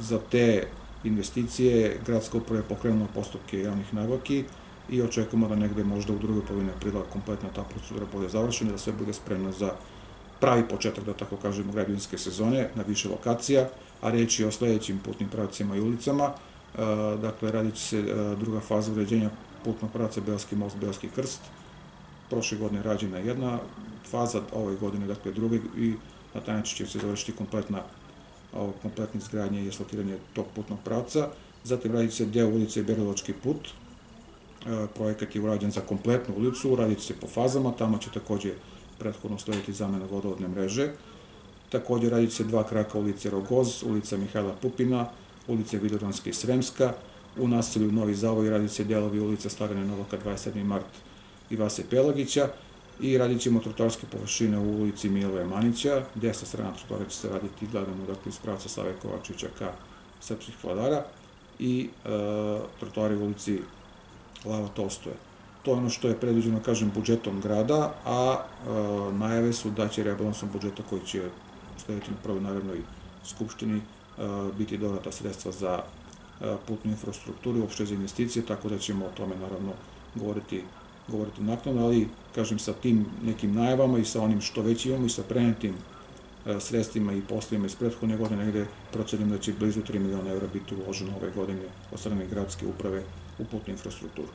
za te investicije gradska uprava je pokrenula postupke javnih nabavki i očekujemo da negde možda u drugoj polovini aprila kompletna ta procedura bude završena, da sve bude spremno za pravi početak, da tako kažemo, građevinske sezone na više lokacija, a reći o sledećim putnim pravcima i ulicama. Dakle, radit će se druga faza uređenja putnog pravca Belski most, Belski krst. Prošle godine rađena jedna faza, ove godine, dakle, druga i na taj način će se završiti kompletna kompletne izgradnje i asfaltiranje tog putnog pravca. Zatim radit se deo ulice Berilovački put, projekat je urađen za kompletnu ulicu, radit se po fazama, tamo će takođe prethodno slediti zamena vodovodne mreže. Takođe radit se dva kraka ulice Rogoz, ulica Mihajla Pupina, ulice Vidoranska i Sremska, u naselju Novi Zavoj radit se delovi ulica Starane Novaka 27. mart i Vase Pelagića i radit ćemo trotorske površine u ulici Milove Manića, desna strana trotora će se raditi gledano dakle iz pravca Save Kovačića ka srpskih vladara i e, trotori u ulici Lava Tolstoje. To je ono što je predviđeno, kažem, budžetom grada, a e, najave su da će rebalansom budžeta koji će slediti na prvoj narednoj skupštini e, biti dodata sredstva za e, putnu infrastrukturu, uopšte za investicije, tako da ćemo o tome naravno govoriti govoriti naknadno, ali kažem sa tim nekim najavama i sa onim što već imamo i sa prenetim e, sredstvima i poslovima iz prethodne godine negde procenim da će blizu 3 miliona evra biti uloženo ove godine od strane gradske uprave u putnu infrastrukturu.